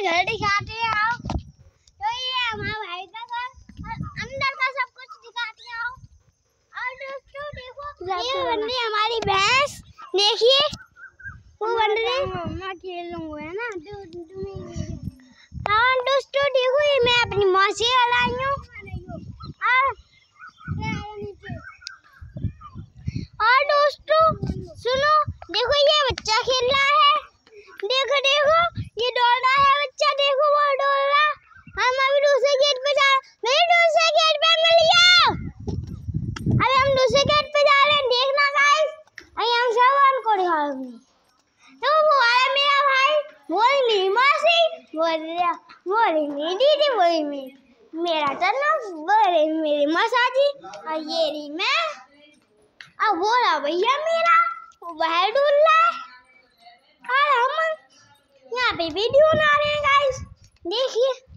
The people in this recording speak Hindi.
दिखाते हैं आओ। तो ये हमारा भाई का घर और अंदर का सब कुछ दिखाते हैं आओ। और दोस्तों देखो ये बन रही हमारी भैंस। देखिए वो बन रही मैं खेल लूँगा है ना हाँ दोस्तों देखो ये मैं अपनी मौसी लाई हूँ। और और दोस्तों सुनो देखो ये बच्चा खेल रहा है। देखो देखो ये दौड़ रहा है बच्चा देखो वो दौड़ रहा हम अभी दूसरे गेट पे जा नहीं दूसरे गेट पे मिल गया। अभी हम दूसरे गेट पे जा रहे हैं। देखना गाइस अभी हम सबको दिखाऊँगी तो वो आया मेरा भाई। वो मेरी मौसी वो रहा वो रही मेरी दीदी वो रही मेरी, मेरा चन्ना वो रही मेरी मौसा जी और ये रही मैं। अब वो रहा भैया मेरा। वो बाहर डूल रहा है। और हम यहाँ पे वीडियो बना रहे हैं, guys।